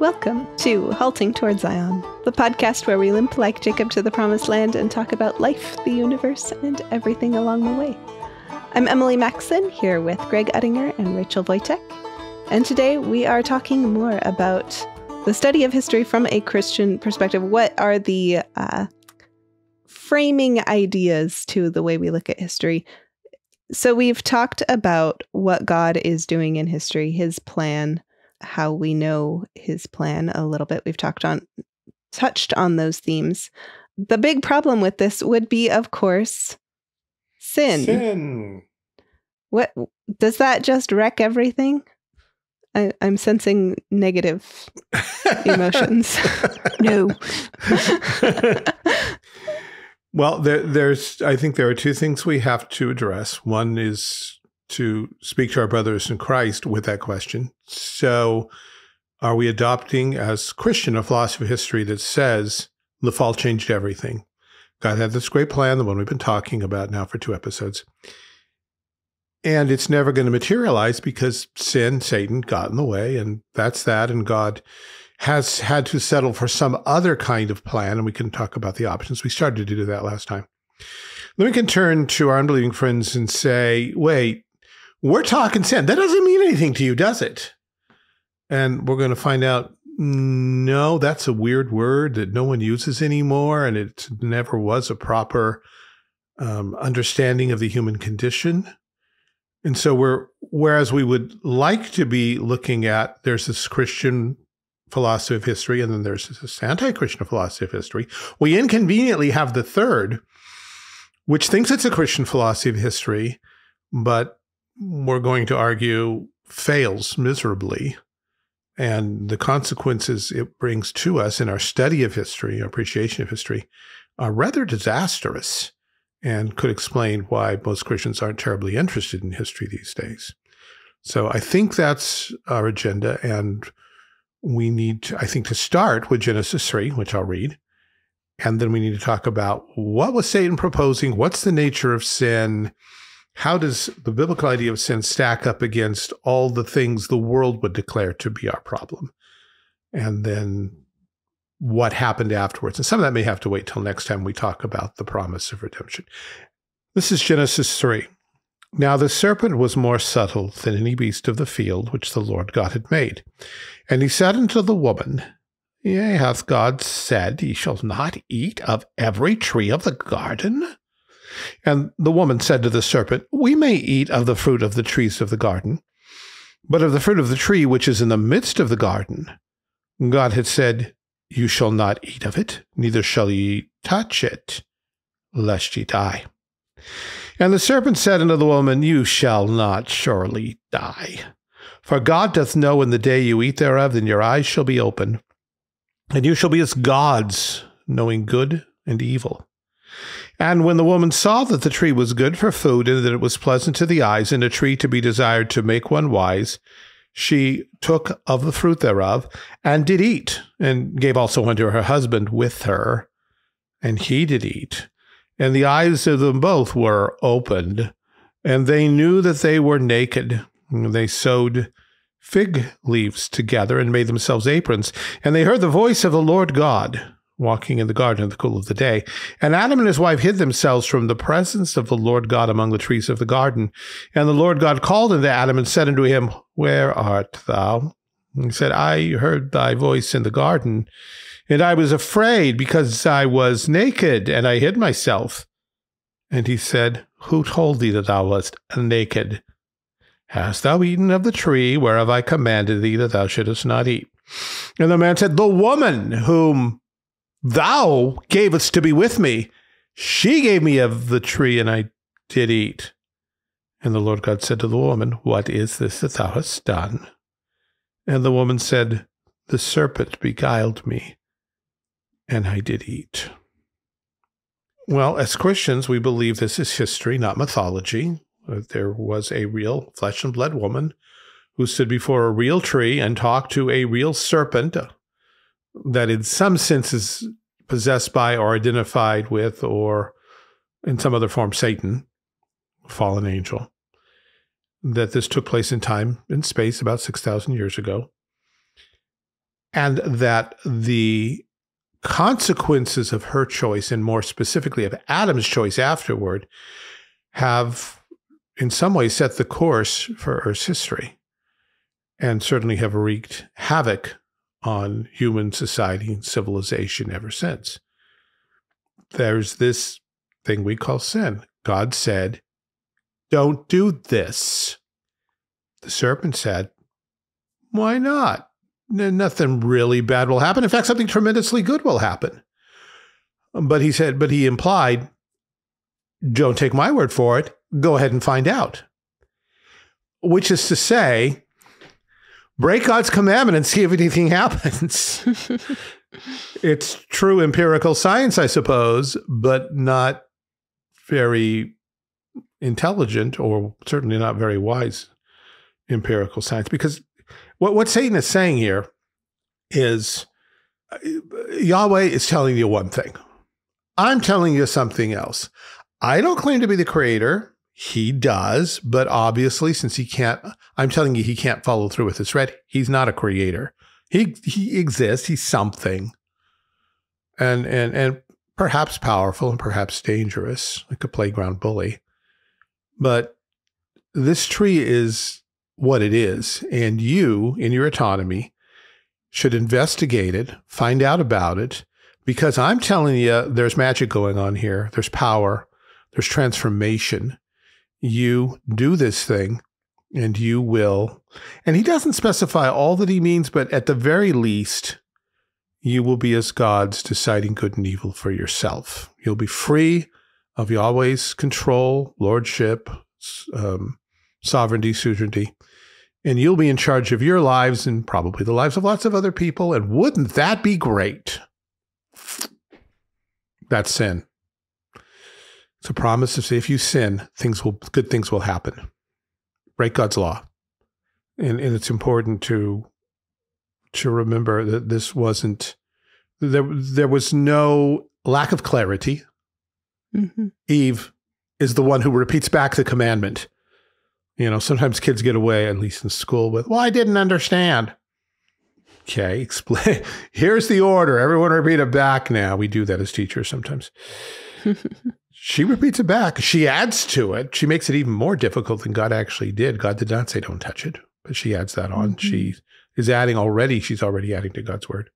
Welcome to Halting Toward Zion, the podcast where we limp like Jacob to the promised land and talk about life, the universe, and everything along the way. I'm Emily Maxon here with Greg Uttinger and Rachel Wojtek, and today we are talking more about the study of history from a Christian perspective. What are the uh, framing ideas to the way we look at history? So, we've talked about what God is doing in history, his plan, how we know his plan a little bit. We've talked on touched on those themes. The big problem with this would be, of course, sin. Sin. What does that just wreck everything? I, I'm sensing negative emotions. no. well, there, there's. I think there are two things we have to address. One is to speak to our brothers in Christ with that question. So, are we adopting as Christian a philosophy of history that says the fall changed everything? God had this great plan, the one we've been talking about now for two episodes. And it's never going to materialize because sin, Satan got in the way, and that's that. And God has had to settle for some other kind of plan. And we can talk about the options. We started to do that last time. Then we can turn to our unbelieving friends and say, wait, we're talking sin. That doesn't mean anything to you, does it? And we're going to find out no, that's a weird word that no one uses anymore, and it never was a proper um, understanding of the human condition. And so we're, whereas we would like to be looking at, there's this Christian philosophy of history, and then there's this anti Christian philosophy of history. We inconveniently have the third, which thinks it's a Christian philosophy of history, but we're going to argue, fails miserably. And the consequences it brings to us in our study of history, appreciation of history, are rather disastrous and could explain why most Christians aren't terribly interested in history these days. So I think that's our agenda. And we need, to, I think, to start with Genesis 3, which I'll read. And then we need to talk about what was Satan proposing? What's the nature of sin? How does the biblical idea of sin stack up against all the things the world would declare to be our problem? And then what happened afterwards? And some of that may have to wait till next time we talk about the promise of redemption. This is Genesis 3. Now the serpent was more subtle than any beast of the field which the Lord God had made. And he said unto the woman, Yea, hath God said, Ye shall not eat of every tree of the garden? And the woman said to the serpent, We may eat of the fruit of the trees of the garden, but of the fruit of the tree which is in the midst of the garden, God had said, You shall not eat of it, neither shall ye touch it, lest ye die. And the serpent said unto the woman, You shall not surely die. For God doth know in the day you eat thereof, then your eyes shall be open, and you shall be as gods, knowing good and evil. And when the woman saw that the tree was good for food, and that it was pleasant to the eyes, and a tree to be desired to make one wise, she took of the fruit thereof, and did eat, and gave also unto her husband with her, and he did eat. And the eyes of them both were opened, and they knew that they were naked. And they sewed fig leaves together and made themselves aprons. And they heard the voice of the Lord God walking in the garden in the cool of the day. And Adam and his wife hid themselves from the presence of the Lord God among the trees of the garden. And the Lord God called unto Adam and said unto him, Where art thou? And he said, I heard thy voice in the garden, and I was afraid because I was naked, and I hid myself. And he said, Who told thee that thou wast naked? Hast thou eaten of the tree whereof I commanded thee that thou shouldest not eat? And the man said, The woman whom Thou gavest to be with me. She gave me of the tree, and I did eat. And the Lord God said to the woman, What is this that thou hast done? And the woman said, The serpent beguiled me, and I did eat. Well, as Christians, we believe this is history, not mythology. Uh, there was a real flesh and blood woman who stood before a real tree and talked to a real serpent, that in some sense is possessed by or identified with or in some other form Satan, fallen angel, that this took place in time and space about 6,000 years ago. and that the consequences of her choice, and more specifically of Adam's choice afterward, have in some way set the course for Earth's history and certainly have wreaked havoc on human society and civilization ever since. There's this thing we call sin. God said, Don't do this. The serpent said, Why not? Nothing really bad will happen. In fact, something tremendously good will happen. Um, but he said, but he implied, Don't take my word for it. Go ahead and find out. Which is to say, break God's commandment and see if anything happens. it's true empirical science, I suppose, but not very intelligent or certainly not very wise empirical science. Because what, what Satan is saying here is uh, Yahweh is telling you one thing. I'm telling you something else. I don't claim to be the creator. He does, but obviously, since he can't, I'm telling you, he can't follow through with this, right? He's not a creator. He he exists. He's something, and and and perhaps powerful and perhaps dangerous, like a playground bully. But this tree is what it is, and you, in your autonomy, should investigate it, find out about it, because I'm telling you, there's magic going on here. There's power. There's transformation you do this thing and you will. And he doesn't specify all that he means, but at the very least, you will be as gods deciding good and evil for yourself. You'll be free of Yahweh's control, lordship, um, sovereignty, suzerainty, and you'll be in charge of your lives and probably the lives of lots of other people. And wouldn't that be great? That's sin. It's a promise to say if you sin, things will good things will happen. Break God's law. And and it's important to to remember that this wasn't there there was no lack of clarity. Mm-hmm. Eve is the one who repeats back the commandment. You know, sometimes kids get away, at least in school, with, well, I didn't understand. Okay, explain. Here's the order. Everyone repeat it back now. We do that as teachers sometimes. she repeats it back. She adds to it. She makes it even more difficult than God actually did. God did not say, don't touch it, but she adds that on. Mm-hmm. She is adding already, she's already adding to God's word.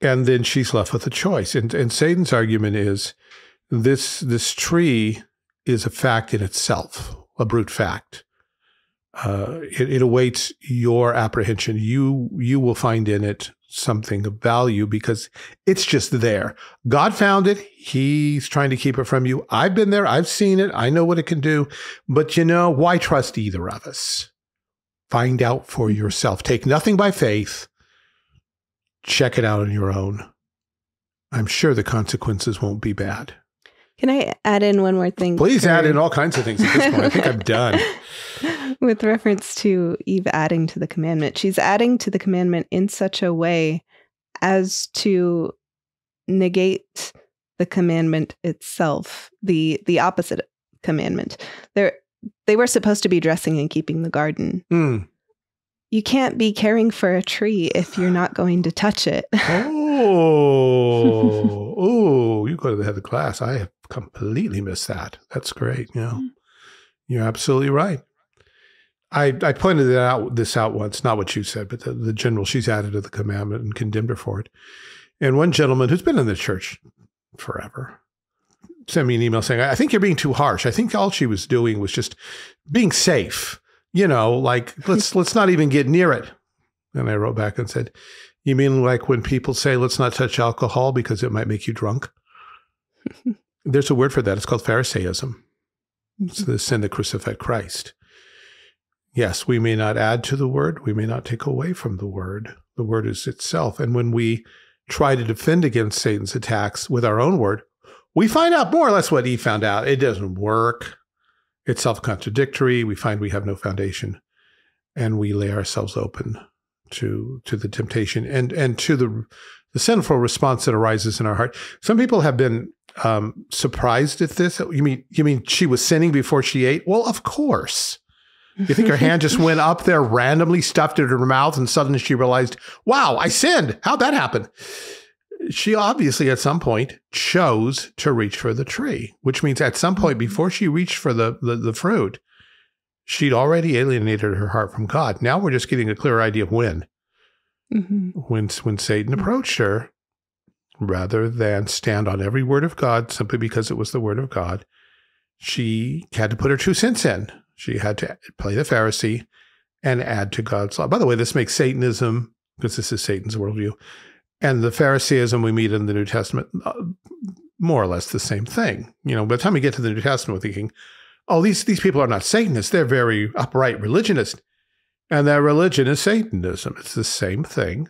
And then she's left with a choice. And, and Satan's argument is this, this tree is a fact in itself, a brute fact. Uh, it, it awaits your apprehension. You you will find in it something of value because it's just there. God found it. He's trying to keep it from you. I've been there. I've seen it. I know what it can do. But you know, why trust either of us? Find out for mm-hmm. yourself. Take nothing by faith. Check it out on your own. I'm sure the consequences won't be bad. Can I add in one more thing? Please add in all kinds of things at this point. I think I'm done. With reference to Eve adding to the commandment, she's adding to the commandment in such a way as to negate the commandment itself, the the opposite commandment. They they were supposed to be dressing and keeping the garden. Mm. You can't be caring for a tree if you're not going to touch it. oh, oh, you go to the head of the class. I have completely missed that. That's great. Yeah, mm. you're absolutely right. I, I pointed that out this out once, not what you said, but the, the general she's added to the commandment and condemned her for it. And one gentleman who's been in the church forever sent me an email saying, I think you're being too harsh. I think all she was doing was just being safe. You know, like let's let's not even get near it. And I wrote back and said, You mean like when people say let's not touch alcohol because it might make you drunk? There's a word for that. It's called Pharisaism. It's the sin that crucified Christ. Yes, we may not add to the word, we may not take away from the word. The word is itself. And when we try to defend against Satan's attacks with our own word, we find out more or less what he found out. It doesn't work. It's self contradictory. We find we have no foundation and we lay ourselves open to to the temptation and and to the the sinful response that arises in our heart. Some people have been um, surprised at this. You mean you mean she was sinning before she ate? Well, of course. You think her hand just went up there, randomly stuffed it in her mouth, and suddenly she realized, wow, I sinned. How'd that happen? She obviously, at some point, chose to reach for the tree, which means at some point, before she reached for the, the, the fruit, she'd already alienated her heart from God. Now we're just getting a clear idea of when. Mm-hmm. When, when Satan approached her, rather than stand on every word of God simply because it was the word of God, she had to put her two cents in. She had to play the Pharisee and add to God's law. By the way, this makes Satanism, because this is Satan's worldview, and the Phariseeism we meet in the New Testament uh, more or less the same thing. You know, by the time we get to the New Testament, we're thinking, oh, these, these people are not Satanists. They're very upright religionists. And their religion is Satanism. It's the same thing.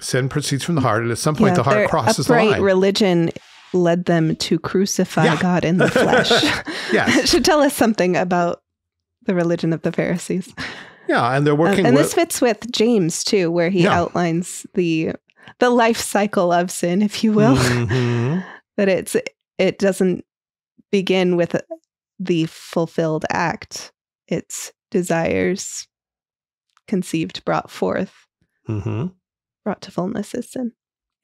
Sin proceeds from the heart, and at some point, Yeah, the heart crosses the line. religion led them to crucify Yeah. God in the flesh. it should tell us something about the religion of the Pharisees. Yeah, and they're Um, working and with. this fits with James too, where he Yeah. outlines the the life cycle of sin, if you will. Mhm. that it's it doesn't begin with the fulfilled act. It's desires conceived, brought forth, Mhm. brought to fullness is sin.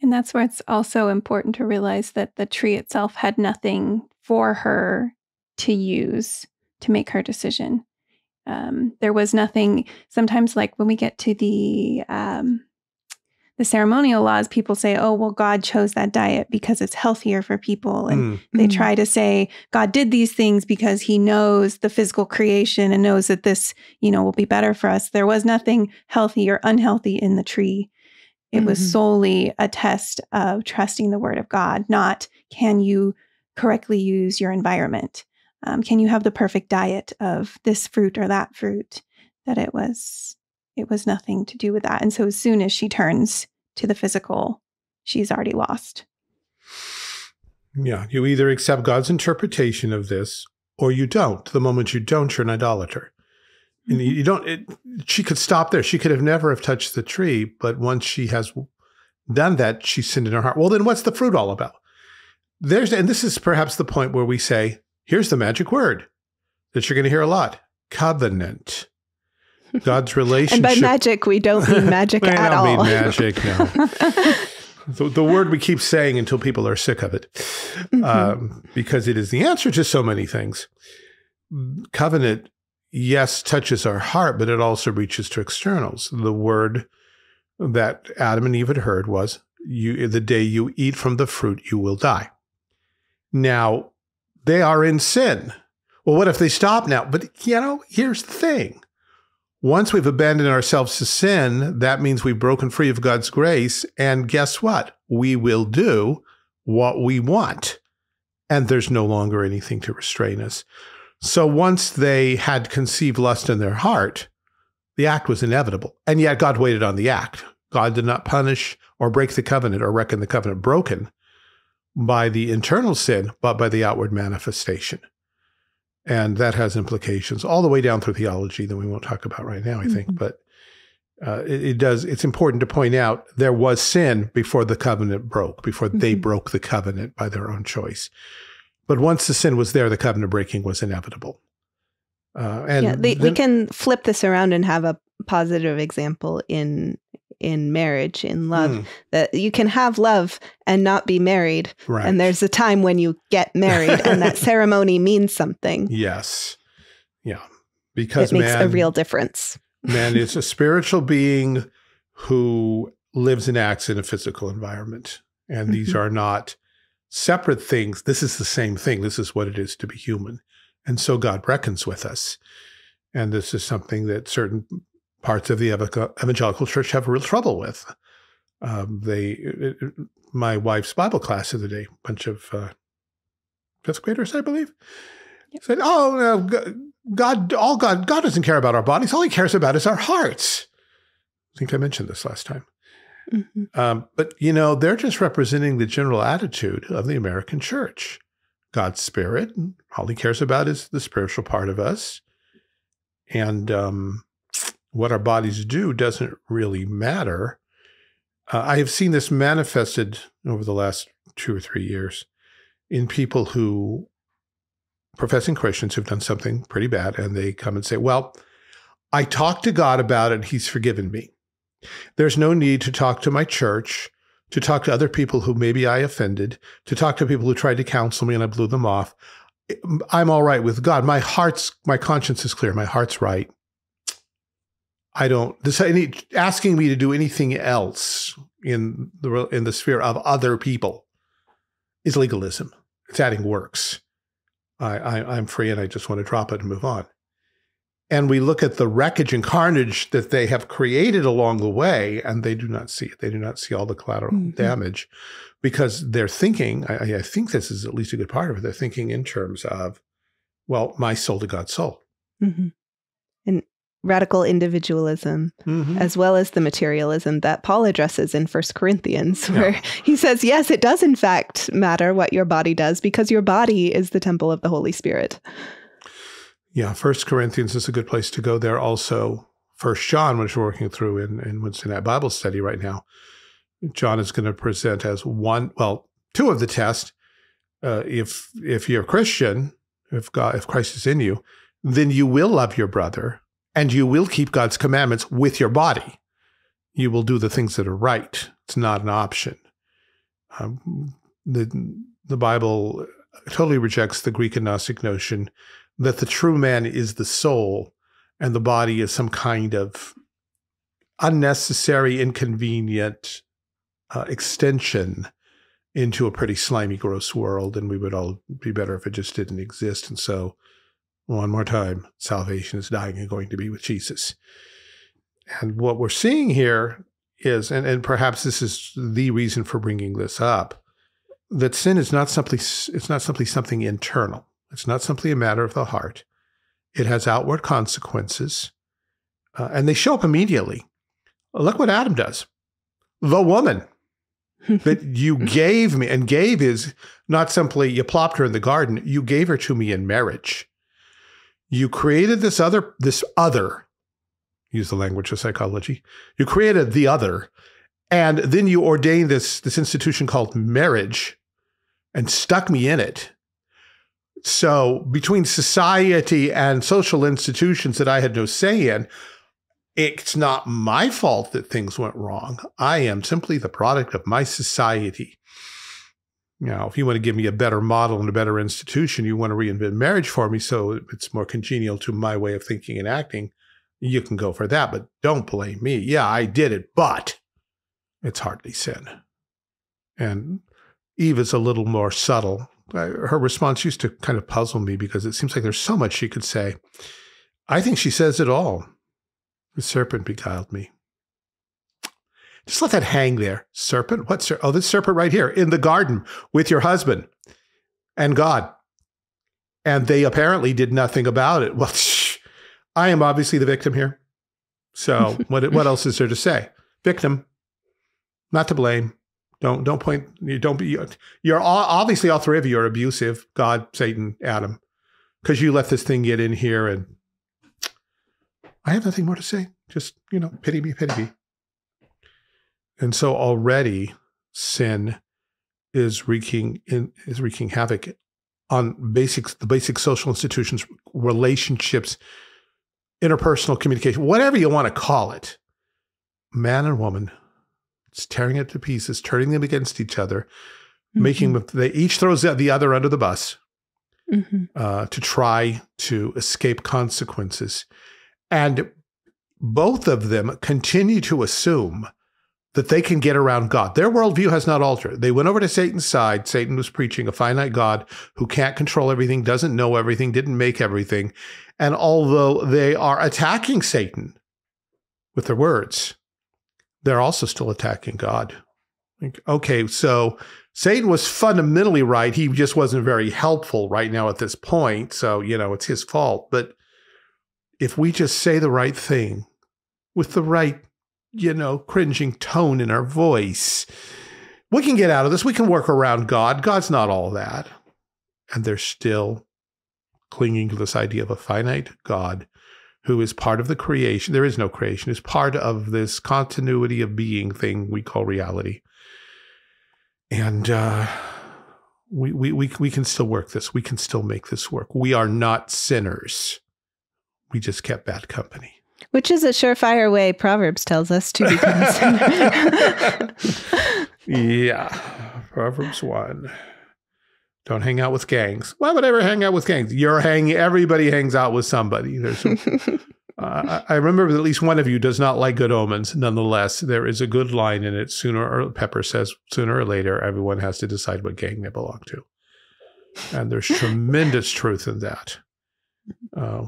And that's where it's also important to realize that the tree itself had nothing for her to use to make her decision. Um, there was nothing. Sometimes, like when we get to the um, the ceremonial laws, people say, "Oh, well, God chose that diet because it's healthier for people," and Mm. they Mm. try to say God did these things because he knows the physical creation and knows that this, you know, will be better for us. There was nothing healthy or unhealthy in the tree. It was Mhm. solely a test of trusting the word of God, not can you correctly use your environment? Um, can you have the perfect diet of this fruit or that fruit? That it was it was nothing to do with that. And so as soon as she turns to the physical, she's already lost. Yeah, you either accept God's interpretation of this or you don't. The moment you don't, you're an idolater. And you don't. It, she could stop there. She could have never have touched the tree, but once she has done that, she sinned in her heart. Well, then what's the fruit all about? There's, and this is perhaps the point where we say, here's the magic word that you're going to hear a lot: covenant. God's relationship. And by magic, we don't mean magic I at don't all. mean magic. No. the, the word we keep saying until people are sick of it, Mhm. um, because it is the answer to so many things. Covenant, yes, touches our heart, but it also reaches to externals. The word that Adam and Eve had heard was, "You, the day you eat from the fruit, you will die." Now, they are in sin. Well, what if they stop now? But you know, here's the thing. Once we've abandoned ourselves to sin, that means we've broken free of God's grace. And guess what? We will do what we want. And there's no longer anything to restrain us. So once they had conceived lust in their heart, the act was inevitable. And yet God waited on the act. God did not punish or break the covenant or reckon the covenant broken by the internal sin, but by the outward manifestation. And that has implications all the way down through theology that we won't talk about right now, I think. Mhm. But uh, it, it does, it's important to point out there was sin before the covenant broke, before they Mhm. broke the covenant by their own choice. But once the sin was there, the covenant breaking was inevitable. Uh, and yeah, they, we can flip this around and have a positive example in in marriage, in love. Mm, That you can have love and not be married, right. and there's a time when you get married, and that ceremony means something. yes. Yeah. Because It makes man, a real difference. man is a spiritual being who lives and acts in a physical environment. And these Mhm. are not separate things. This is the same thing. This is what it is to be human. And so God reckons with us. And this is something that certain parts of the evangelical church have real trouble with. Um, they, it- it- my wife's Bible class the other day, a bunch of uh, fifth graders, I believe, said, "Oh, no, God, all God, God doesn't care about our bodies. All He cares about is our hearts." I think I mentioned this last time. Mhm. Um, but you know, they're just representing the general attitude of the American church. God's spirit, all He cares about is the spiritual part of us, and um, what our bodies do doesn't really matter. Uh, I have seen this manifested over the last two or three years in people who professing Christians who've done something pretty bad, and they come and say, Well, I talked to God about it, and He's forgiven me. There's no need to talk to my church, to talk to other people who maybe I offended, to talk to people who tried to counsel me and I blew them off. I'm all right with God. My heart's, my conscience is clear. My heart's right. I don't, this, any, asking me to do anything else in the, in the sphere of other people is legalism. It's adding works. I, I, I'm free and I just want to drop it and move on and we look at the wreckage and carnage that they have created along the way, and they do not see it. They do not see all the collateral mm-hmm. damage because they're thinking, I, I, think this is at least a good part of it, they're thinking in terms of, well, my soul to God's soul. Mm-hmm. And radical individualism, mm-hmm. as well as the materialism that Paul addresses in First Corinthians, where yeah. he says, yes, it does in fact matter what your body does because your body is the temple of the Holy Spirit. Yeah, First Corinthians is a good place to go there. Also, First John, which we're working through in, in Wednesday night Bible study right now. John is going to present as one, well, two of the test. Uh, if if you're a Christian, if God, if Christ is in you, then you will love your brother and you will keep God's commandments with your body. You will do the things that are right. It's not an option. Um, the the Bible totally rejects the Greek and Gnostic notion that the true man is the soul and the body is some kind of unnecessary, inconvenient uh, extension into a pretty slimy, gross world. And we would all be better if it just didn't exist. And so, one more time, salvation is dying and going to be with Jesus. And what we're seeing here is, and, and perhaps this is the reason for bringing this up, that sin is not simply it's not simply something internal. It's not simply a matter of the heart. It has outward consequences, uh, and they show up immediately. Look what Adam does. The woman that you gave me, and gave is not simply you plopped her in the garden, you gave her to me in marriage. You created this other, this other, use the language of psychology. You created the other, and then you ordained this, this institution called marriage and stuck me in it. So between society and social institutions that I had no say in, it's not my fault that things went wrong. I am simply the product of my society. Now, if you want to give me a better model and a better institution, you want to reinvent marriage for me so it's more congenial to my way of thinking and acting, you can go for that. But don't blame me. Yeah, I did it, but it's hardly sin. And Eve is a little more subtle her response used to kind of puzzle me because it seems like there's so much she could say. I think she says it all. The serpent beguiled me. Just let that hang there. Serpent? What? Ser- oh, this serpent right here in the garden with your husband and God. And they apparently did nothing about it. Well, shh, I am obviously the victim here. So what, what else is there to say? Victim, not to blame. Don't don't point. You don't be. You're all, obviously all three of you are abusive. God, Satan, Adam, because you let this thing get in here, and I have nothing more to say. Just you know, pity me, pity me. And so already sin is wreaking in, is wreaking havoc on basic the basic social institutions, relationships, interpersonal communication, whatever you want to call it. Man and woman it's tearing it to pieces, turning them against each other, mm-hmm. making them, they each throws the other under the bus mm-hmm. uh, to try to escape consequences. And both of them continue to assume that they can get around God. Their worldview has not altered. They went over to Satan's side. Satan was preaching a finite God who can't control everything, doesn't know everything, didn't make everything. And although they are attacking Satan with their words, they're also still attacking God. Okay, so Satan was fundamentally right. He just wasn't very helpful right now at this point. So, you know, it's his fault. But if we just say the right thing with the right, you know, cringing tone in our voice, we can get out of this. We can work around God. God's not all that. And they're still clinging to this idea of a finite God who is part of the creation. There is no creation, is part of this continuity of being thing we call reality. And uh, We, we, we, we can still work this. We can still make this work. We are not sinners. We just kept bad company. Which is a surefire way Proverbs tells us to become a sinner. yeah. Proverbs 1. Don't hang out with gangs. Why would I ever hang out with gangs? You're hanging, everybody hangs out with somebody. Uh, I remember that at least one of you does not like good omens. Nonetheless, there is a good line in it. Sooner or Pepper says, sooner or later, everyone has to decide what gang they belong to. And there's tremendous truth in that. Uh,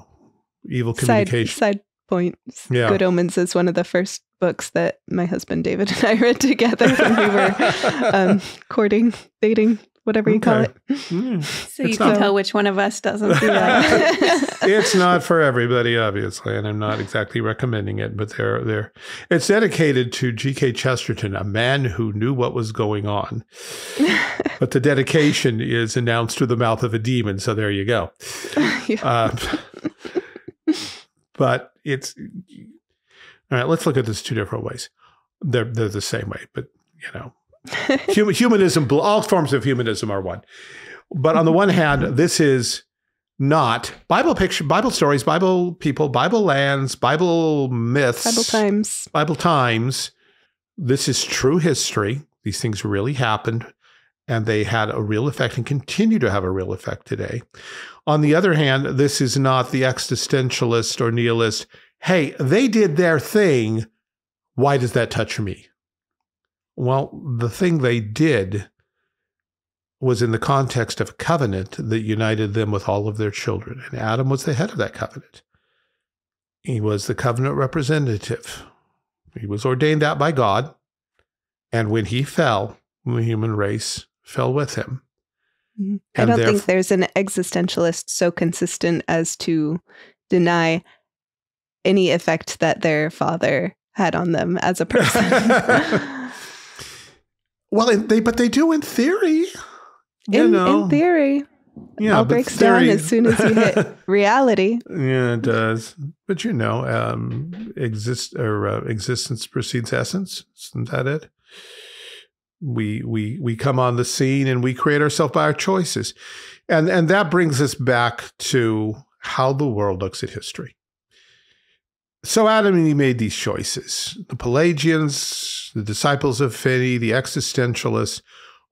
evil communication. Side, side point. Yeah. Good Omens is one of the first books that my husband David and I read together when we were um, courting, dating, whatever you call it. Mm. So you It's can not- tell which one of us doesn't do that. it's not for everybody, obviously, and I'm not exactly recommending it, but they're there. It's dedicated to G.K. Chesterton, a man who knew what was going on. But the dedication is announced through the mouth of a demon, so there you go. Yeah. Uh, but it's all right. Let's look at this two different ways. They're they're the same way, but you know, human, humanism, all forms of humanism are one. But on the one hand, this is not Bible picture, Bible stories, Bible people, Bible lands, Bible myths, Bible times. Bible times. This is true history. These things really happened and they had a real effect and continue to have a real effect today. On the other hand, this is not the existentialist or nihilist. Hey, they did their thing. Why does that touch me? Well, the thing they did was in the context of a covenant that united them with all of their children. And Adam was the head of that covenant. He was the covenant representative. He was ordained that by God. And when he fell, the human race fell with him. Mhm. I don't think there's an existentialist so consistent as to deny any effect that their father had on them as a person. well, they but they do in theory. In, know, in theory, yeah, all breaks down as soon as you hit reality. yeah, it does. But you know, um, exist or uh, existence precedes essence. Isn't that it? We we we come on the scene and we create ourselves by our choices, and and that brings us back to how the world looks at history. So Adam and Eve made these choices. The Pelagians, the disciples of Finney, the existentialists,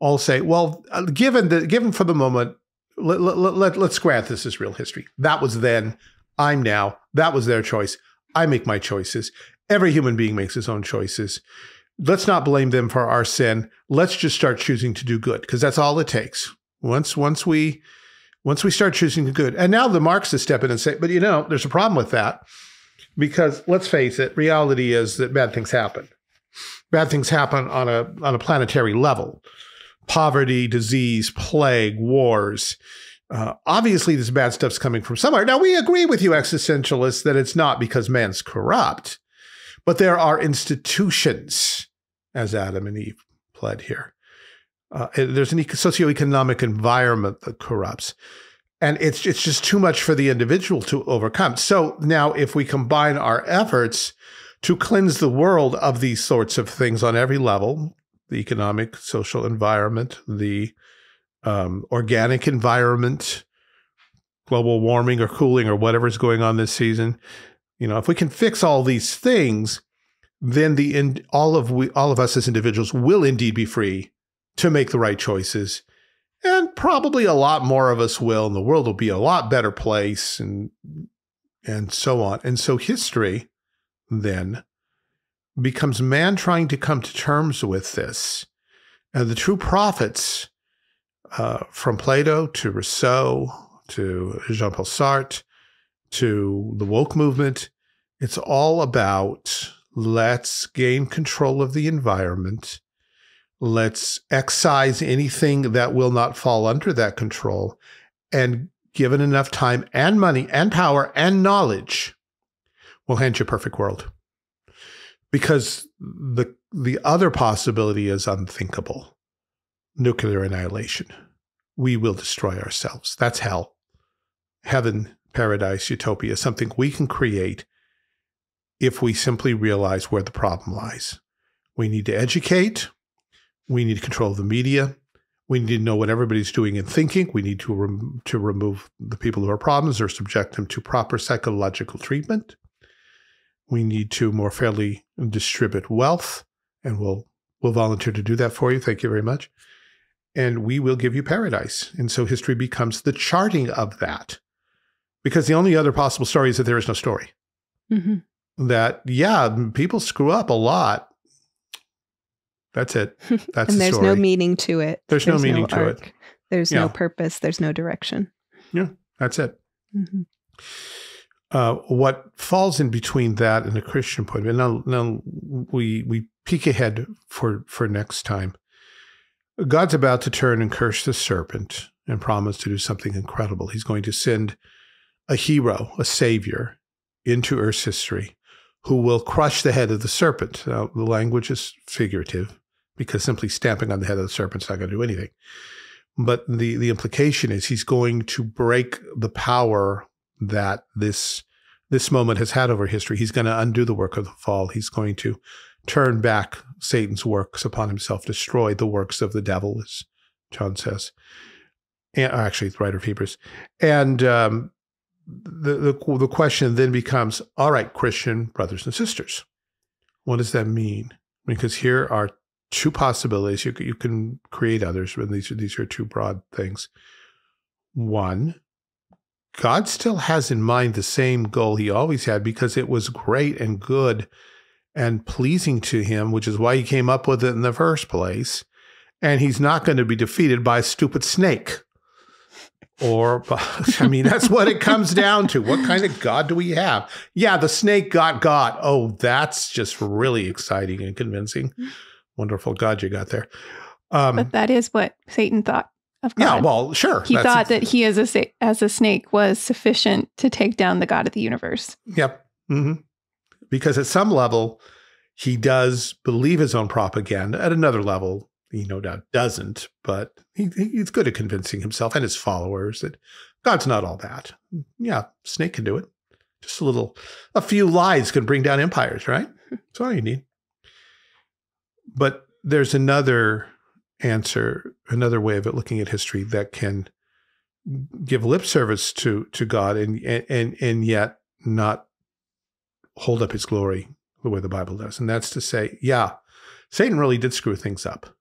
all say, well, uh, given the given for the moment, let, let, let, let's grant this is real history. That was then. I'm now. That was their choice. I make my choices. Every human being makes his own choices. Let's not blame them for our sin. Let's just start choosing to do good because that's all it takes. Once once we once we start choosing the good. And now the Marxists step in and say, but you know, there's a problem with that because let's face it, reality is that bad things happen. Bad things happen on a on a planetary level. Poverty, disease, plague, wars. Uh, obviously, this bad stuff's coming from somewhere. Now, we agree with you, existentialists, that it's not because man's corrupt, but there are institutions, as Adam and Eve pled here. Uh, there's an eco- socioeconomic environment that corrupts. And it's it's just too much for the individual to overcome. So now, if we combine our efforts to cleanse the world of these sorts of things on every level, the economic, social environment, the um, organic environment, global warming or cooling or whatever's going on this season, you know, if we can fix all these things, then the in, all of we all of us as individuals will indeed be free to make the right choices and probably a lot more of us will and the world will be a lot better place and and so on. And so history then becomes man trying to come to terms with this. And the true prophets uh, from plato to rousseau to jean-paul sartre to the woke movement it's all about let's gain control of the environment Let's excise anything that will not fall under that control. And given enough time and money and power and knowledge, we'll hand you a perfect world. Because the the other possibility is unthinkable. Nuclear annihilation. We will destroy ourselves. That's hell. Heaven, paradise, utopia, something we can create if we simply realize where the problem lies. We need to educate. We need control of the media. We need to know what everybody's doing and thinking. We need to rem- to remove the people who are problems or subject them to proper psychological treatment. We need to more fairly distribute wealth, and we'll we'll volunteer to do that for you. Thank you very much. And we will give you paradise. And so history becomes the charting of that. Because the only other possible story is that there is no story. Mm-hmm. That, yeah, people screw up a lot. That's it. That's and the there's story. no meaning to it. There's no meaning to it. There's Yeah. no purpose. There's no direction. Yeah, that's it. hmm uh, what falls in between that and the Christian point of view. Now, now we we peek ahead for for next time. God's about to turn and curse the serpent and promise to do something incredible. He's going to send a hero, a savior, into Earth's history, who will crush the head of the serpent. Now, the language is figurative because simply stamping on the head of the serpent's not going to do anything. But the the implication is he's going to break the power that this this moment has had over history. He's going to undo the work of the fall. He's going to turn back Satan's works upon himself, destroy the works of the devil, as John says. And actually, the writer of Hebrews. And um, the, the the question then becomes: All right, Christian brothers and sisters, what does that mean? Because here are two possibilities. You you can create others, but these are these are two broad things. One, God still has in mind the same goal he always had because it was great and good and pleasing to him, which is why he came up with it in the first place. And he's not going to be defeated by a stupid snake. Or, I mean, that's what it comes down to. What kind of God do we have? Yeah, the snake got God. Oh, that's just really exciting and convincing. Mm-hmm. Wonderful God you got there. Um, But that is what Satan thought of God. yeah, well, sure. he thought that he as a as a snake was sufficient to take down the God of the universe. Yep. hmm Because at some level, he does believe his own propaganda. At another level, he no doubt doesn't, but he, he's good at convincing himself and his followers that God's not all that. Yeah, Snake can do it. Just a little, a few lies can bring down empires, right? That's all you need. But there's another answer, another way of it looking at history that can give lip service to to God and and and yet not hold up his glory the way the Bible does. And that's to say, yeah, Satan really did screw things up.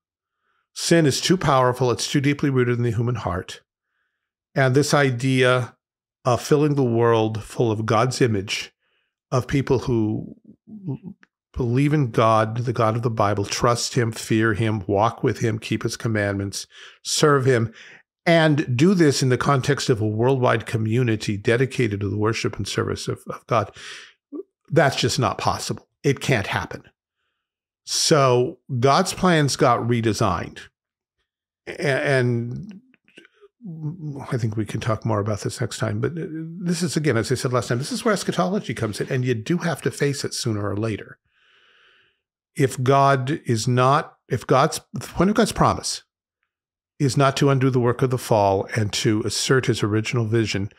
Sin is too powerful, it's too deeply rooted in the human heart. And this idea of filling the world full of God's image, of people who believe in God, the God of the Bible, trust Him, fear Him, walk with Him, keep His commandments, serve Him, and do this in the context of a worldwide community dedicated to the worship and service of, of God. That's just not possible. It can't happen. So God's plans got redesigned. And I think we can talk more about this next time. But this is, again, as I said last time, this is where eschatology comes in. And you do have to face it sooner or later. If God is not, if God's, the point of God's promise is not to undo the work of the fall and to assert his original vision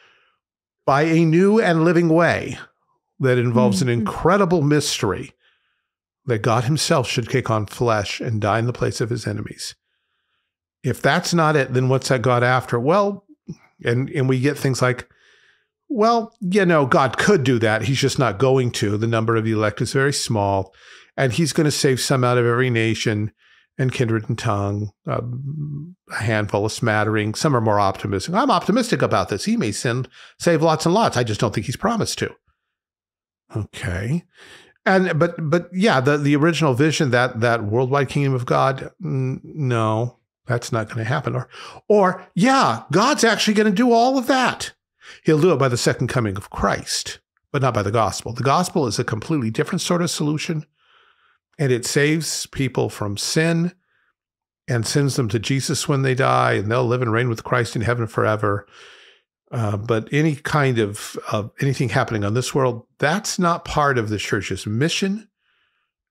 by a new and living way that involves an Mhm. incredible mystery that God himself should take on flesh and die in the place of his enemies. If that's not it, then what's that God after? Well, and and we get things like, well, you know, God could do that. He's just not going to. The number of the elect is very small, and he's going to save some out of every nation and kindred and tongue, um, a handful, a smattering. Some are more optimistic. I'm optimistic about this. He may send save lots and lots. I just don't think he's promised to. Okay. And but but yeah, the the original vision that that worldwide kingdom of God, mm, no, that's not going to happen. Or or yeah, God's actually going to do all of that. He'll do it by the second coming of Christ, but not by the gospel. The gospel is a completely different sort of solution, and it saves people from sin and sends them to Jesus when they die, and they'll live and reign with Christ in heaven forever. Uh, but any kind of of anything happening on this world, that's not part of the church's mission.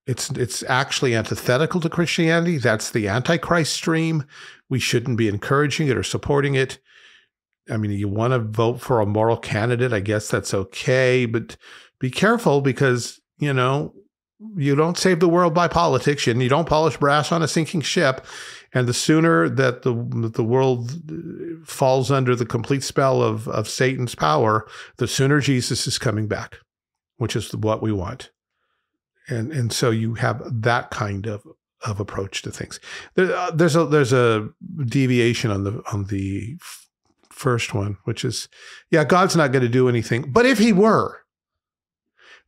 It's it's actually antithetical to Christianity. That's the antichrist stream. We shouldn't be encouraging it or supporting it. I mean, you want to vote for a moral candidate, I guess that's okay, but be careful because, you know, you don't save the world by politics and you don't polish brass on a sinking ship. And the sooner that the the world falls under the complete spell of, of Satan's power, the sooner Jesus is coming back, which is what we want. And and so you have that kind of of approach to things. There, uh, there's a there's a deviation on the on the f- first one, which is yeah, God's not going to do anything. But if he were,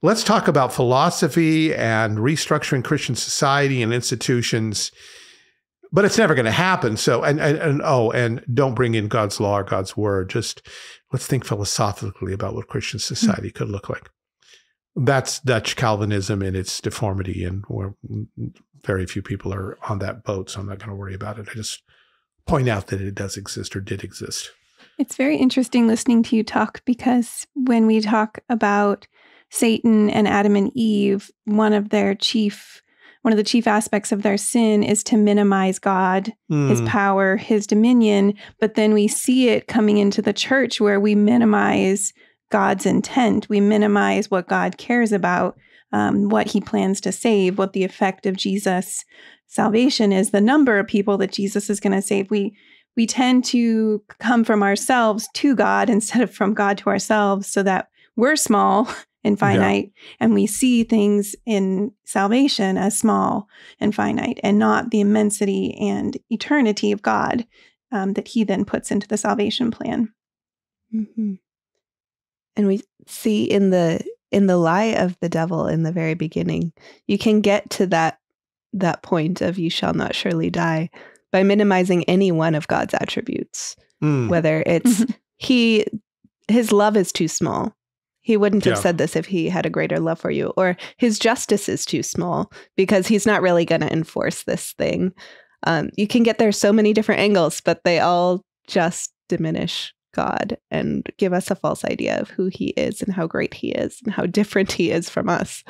let's talk about philosophy and restructuring Christian society and institutions. But it's never going to happen. So, and, and, and oh, and don't bring in God's law or God's word. Just let's think philosophically about what Christian hmm. society could look like. That's Dutch Calvinism in its deformity, and very few people are on that boat. So I'm not going to worry about it. I just point out that it does exist or did exist. It's very interesting listening to you talk because when we talk about Satan and Adam and Eve, one of their chief one of the chief aspects of their sin is to minimize God, mm. his hmm. power, his dominion, but then we see it coming into the church where we minimize God's intent. We minimize what God cares about, um, what he plans to save, what the effect of Jesus' salvation is, the number of people that Jesus is going to save. We we tend to come from ourselves to God instead of from God to ourselves so that we're small and finite yeah. and we see things in salvation as small and finite and not the immensity and eternity of God um, that he then puts into the salvation plan. Mm-hmm. And we see in the in the lie of the devil in the very beginning, you can get to that that point of you shall not surely die by minimizing any one of God's attributes. Mm. Whether it's mm-hmm. he his love is too small. He wouldn't have yeah. said this if he had a greater love for you. Or his justice is too small because he's not really going to enforce this thing. Um, you can get there so many different angles, but they all just diminish God and give us a false idea of who he is and how great he is and how different he is from us.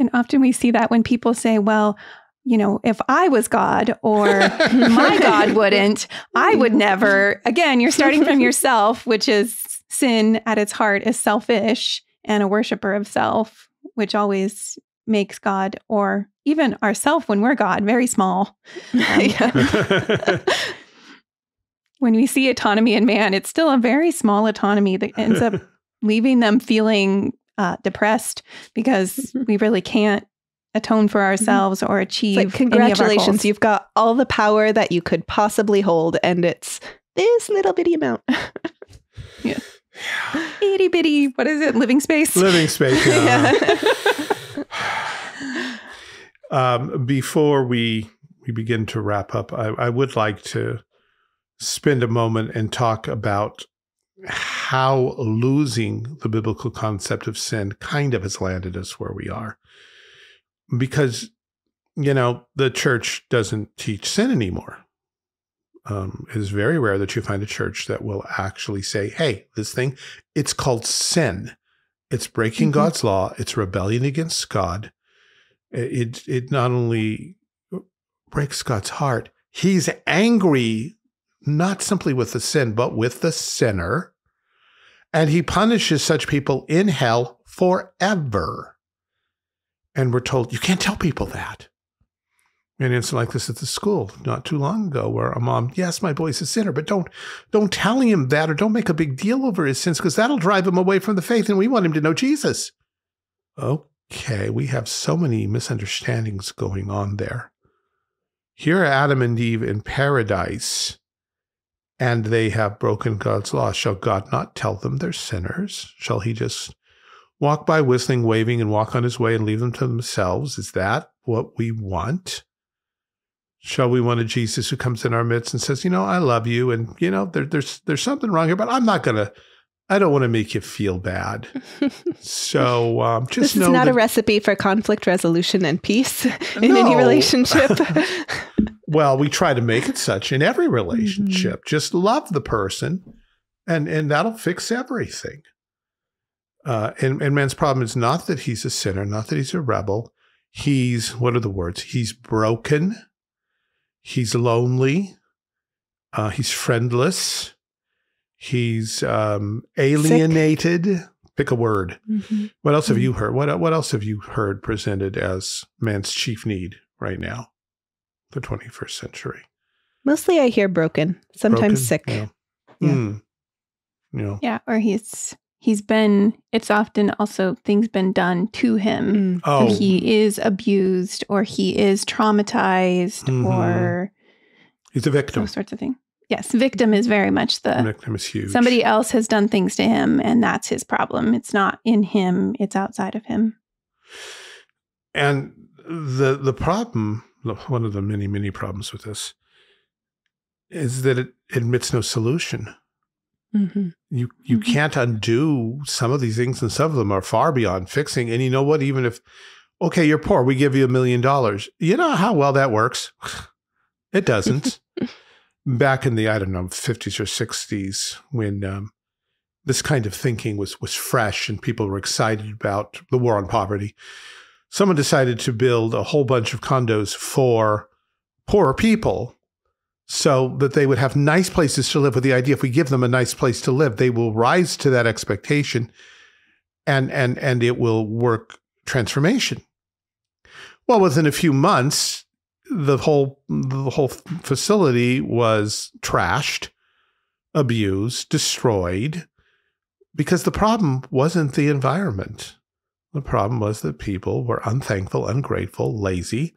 And often we see that when people say, well, you know, if I was God or my God wouldn't, I would never. Again, you're starting from yourself, which is sin at its heart is selfish and a worshiper of self, which always makes God or even ourself when we're God very small. Um, when we see autonomy in man, it's still a very small autonomy that ends up leaving them feeling uh, depressed because we really can't atone for mm-hmm. ourselves or achieve. Like, congratulations, you've got all the power that you could possibly hold, and it's this little bitty amount. yeah. Itty bitty, what is it? Living space? Living space, yeah. yeah. um, before we we begin to wrap up, I, I would like to spend a moment and talk about how losing the biblical concept of sin kind of has landed us where we are. Because, you know, the church doesn't teach sin anymore. Um, it is very rare that you find a church that will actually say, hey, this thing, it's called sin. It's breaking mm-hmm. God's law, it's rebellion against God. It, it not only breaks God's heart, he's angry not simply with the sin, but with the sinner. And he punishes such people in hell forever. And we're told, you can't tell people that. An incident like this at the school not too long ago, where a mom, yes, my boy's a sinner, but don't don't tell him that or don't make a big deal over his sins because that'll drive him away from the faith, and we want him to know Jesus. Okay, we have so many misunderstandings going on there. Here are Adam and Eve in paradise and they have broken God's law. Shall God not tell them they're sinners? Shall he just walk by whistling, waving, and walk on his way and leave them to themselves? Is that what we want? Shall we want a Jesus who comes in our midst and says, you know, I love you, and you know, there, there's there's something wrong here, but I'm not gonna I don't want to make you feel bad. so um, just this is not a recipe for conflict resolution and peace in no. any relationship. well, we try to make it such in every relationship. Mm-hmm. Just love the person, and and that'll fix everything. Uh, and, and man's problem is not that he's a sinner, not that he's a rebel. He's what are the words? He's broken. He's lonely. Uh, he's friendless He's um, alienated, Sick. Pick a word. Mhm. What else have Mhm. you heard? What what else have you heard presented as man's chief need right now, the 21st century? Mostly I hear broken, sometimes Broken? sick. Yeah. Yeah. Mm. Know, Yeah, or he's he's been it's often also things been done to him. Mm. oh, So he is abused or he is traumatized Mhm. or he's a victim. those sorts of things. Yes, victim is very much the victim is huge. somebody else has done things to him and that's his problem. It's not in him, it's outside of him. And the the problem, one of the many many problems with this, is that it admits no solution. Mhm. You you Mhm. can't undo some of these things, and some of them are far beyond fixing. And you know what? Even if okay, you're poor, we give you a million dollars. You know how well that works? It doesn't. Back in the I don't know fifties or sixties, when um, this kind of thinking was was fresh and people were excited about the war on poverty, someone decided to build a whole bunch of condos for poor people so that they would have nice places to live with the idea if we give them a nice place to live they will rise to that expectation and and and it will work transformation. Well within a few months the whole the whole facility was trashed abused destroyed because the problem wasn't the environment. The problem was that people were unthankful ungrateful lazy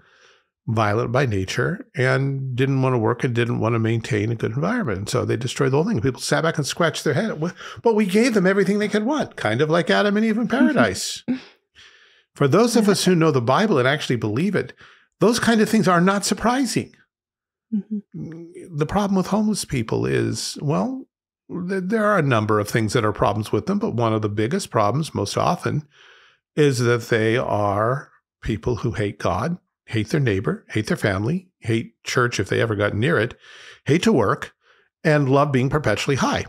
violent by nature and didn't want to work and didn't want to maintain a good environment. And so they destroyed the whole thing. People sat back and scratched their head. But we gave them everything they could want, kind of like Adam and Eve in paradise. For those of us who know the Bible and actually believe it, those kind of things are not surprising. Mhm. The problem with homeless people is, well, th- there are a number of things that are problems with them, but one of the biggest problems, most often, is that they are people who hate God, hate their neighbor, hate their family, hate church if they ever got near it, hate to work, and love being perpetually high.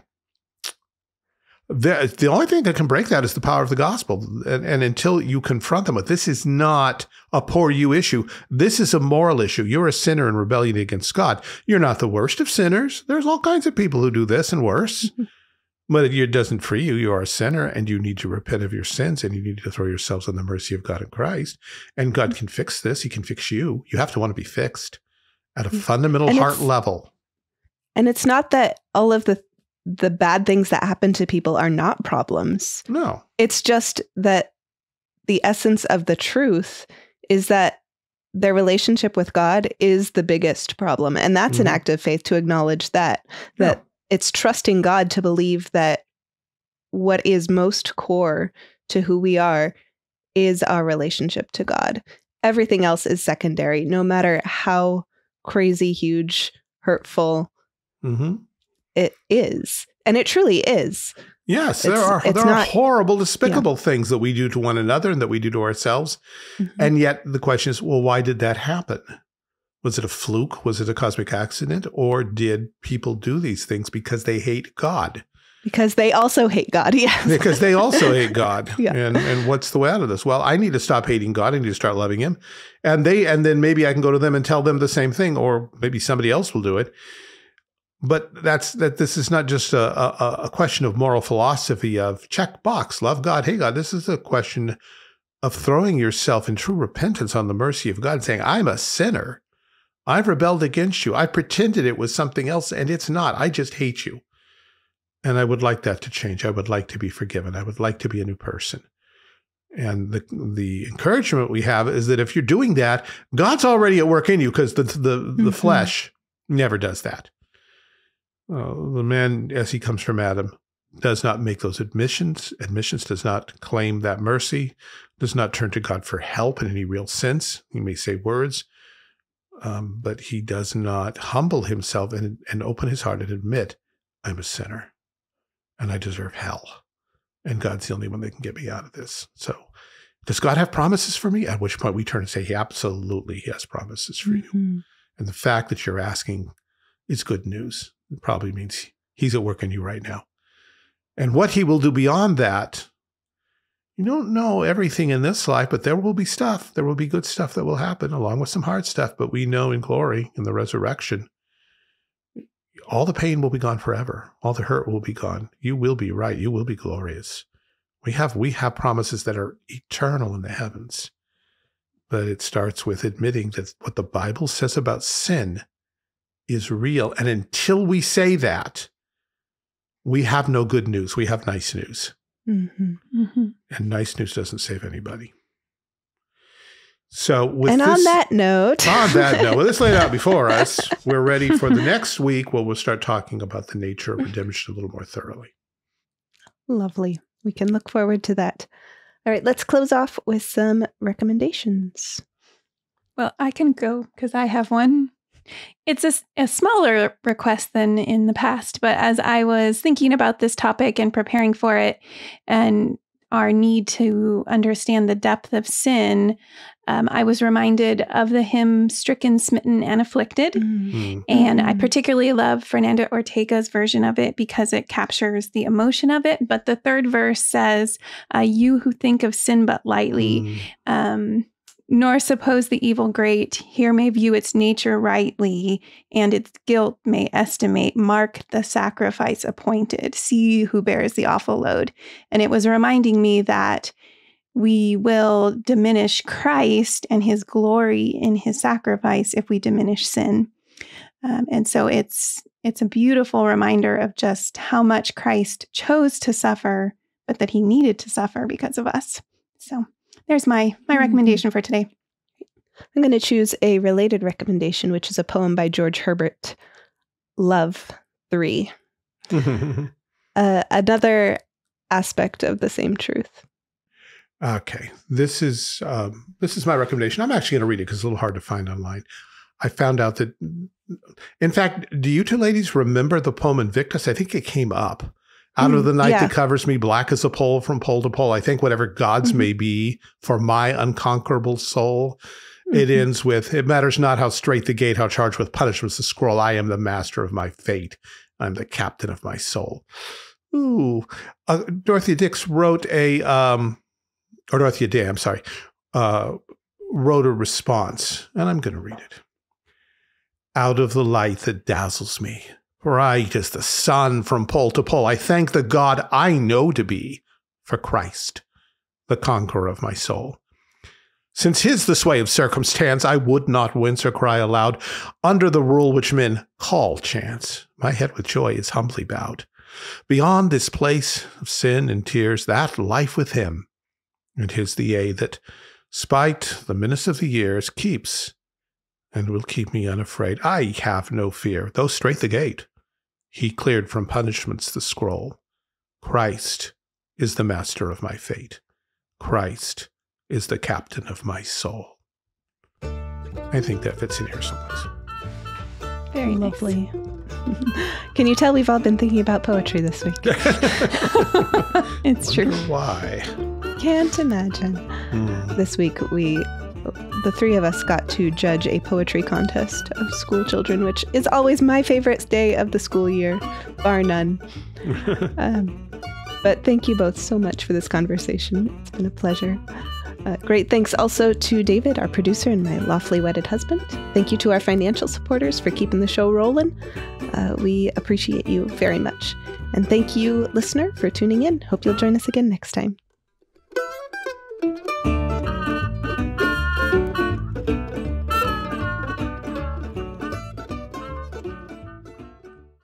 The, the only thing that can break that is the power of the gospel. And, and until you confront them with this is not a poor you issue. This is a moral issue. You're a sinner in rebellion against God. You're not the worst of sinners. There's all kinds of people who do this and worse. But it doesn't free you. You are a sinner and you need to repent of your sins and you need to throw yourselves on the mercy of God in Christ. And God can fix this. He can fix you. You have to want to be fixed at a fundamental And heart level. And it's not that all of the the bad things that happen to people are not problems. No. It's just that the essence of the truth is that their relationship with God is the biggest problem. And that's an Mhm. act of faith to acknowledge that that it's trusting God to believe that what is most core to who we are is our relationship to God. Everything else is secondary, no matter how crazy, huge, hurtful hmm it is. And it truly is. Yes, there are it's there are horrible, despicable things that we do to one another and that we do to ourselves. Mhm. And yet the question is, well, why did that happen? Was it a fluke? Was it a cosmic accident? Or did people do these things because they hate God? because they also hate God. Yes. Because they also hate God. Yeah. And and what's the way out of this? Well, I need to stop hating God. I need to start loving him. And they and then maybe I can go to them and tell them the same thing, or maybe somebody else will do it. But that's that this is not just a, a, a question of moral philosophy of check box, love God, hey God. This is a question of throwing yourself in true repentance on the mercy of God saying, I'm a sinner. I've rebelled against you. I pretended it was something else and it's not. I just hate you. And I would like that to change. I would like to be forgiven. I would like to be a new person. And the the encouragement we have is that if you're doing that, God's already at work in you because the the, the Mhm. flesh never does that. Uh, the man, as he comes from Adam, does not make those admissions. Admissions does not claim that mercy, does not turn to God for help in any real sense. He may say words, um, but he does not humble himself and, and open his heart and admit, I'm a sinner and I deserve hell. And God's the only one that can get me out of this. So, does God have promises for me? At which point we turn and say, He absolutely He has promises for you. Mhm. And the fact that you're asking is good news. It probably means He's at work in you right now. And what He will do beyond that, you don't know everything in this life, but there will be stuff. There will be good stuff that will happen along with some hard stuff. But we know in glory, in the resurrection, all the pain will be gone forever. All the hurt will be gone. You will be right. You will be glorious We have we have promises that are eternal in the heavens. But it starts with admitting that what the Bible says about sin is real. And until we say that, we have no good news. We have nice news. Mm-hmm. Mm-hmm. And nice news doesn't save anybody. So with And this, on that note, on that note, with this laid out before us, we're ready for the next week where we'll start talking about the nature of redemption a little more thoroughly. lovely. We can look forward to that. All right, let's close off with some recommendations. Well, I can go because I have one. It's a smaller request than in the past, but as I was thinking about this topic and preparing for it and our need to understand the depth of sin, um, I was reminded of the hymn Stricken, Smitten, and Afflicted. Hmm. And I Mm. particularly love Fernando Ortega's version of it because it captures the emotion of it. But the third verse says, uh, You who think of sin but lightly, Hmm. um, nor suppose the evil great, here may view its nature rightly, and its guilt may estimate. Mark the sacrifice appointed, see who bears the awful load. And it was reminding me that we will diminish Christ and his glory in his sacrifice if we diminish sin. Um, and so it's it's a beautiful reminder of just how much Christ chose to suffer, but that he needed to suffer because of us. So there's my my Mhm. recommendation for today. I'm going to choose a related recommendation, which is a poem by George Herbert, Love 3. Uh, another aspect of the same truth. Okay, this is um, this is my recommendation. I'm actually going to read it because it's a little hard to find online. I found out that, in fact, do you two ladies remember the poem Invictus? I think it came up. Out of the night yeah. that covers me, black as a pole from pole to pole. I think whatever gods Mhm. may be for my unconquerable soul. It Mhm. ends with, It matters not how straight the gate, how charged with punishments the scroll. I am the master of my fate. I'm the captain of my soul. Ooh. Uh, Dorothea Dix wrote a, um, or Dorothea Day, I'm sorry, uh, wrote a response, and I'm going to read it. Out of the light that dazzles me, bright as the sun from pole to pole, I thank the God I know to be for Christ, the conqueror of my soul. Since his the sway of circumstance, I would not wince or cry aloud under the rule which men call chance. My head with joy is humbly bowed. Beyond this place of sin and tears, that life with him, and his the A that, spite the menace of the years, keeps and will keep me unafraid. I have no fear, though straight the gate. He cleared from punishments the scroll. Christ is the master of my fate. Christ is the captain of my soul. I think that fits in here someplace. Very. Lovely. Can you tell we've all been thinking about poetry this week? it's true. Why? Can't imagine. Hmm. This week, we, the three of us, got to judge a poetry contest of school children, which is always my favorite day of the school year, bar none. Um, but thank you both so much for this conversation. It's been a pleasure. Uh, great thanks also to David, our producer, and my lawfully wedded husband. Thank you to our financial supporters for keeping the show rolling. Uh, we appreciate you very much. And thank you, listener, for tuning in. Hope you'll join us again next time.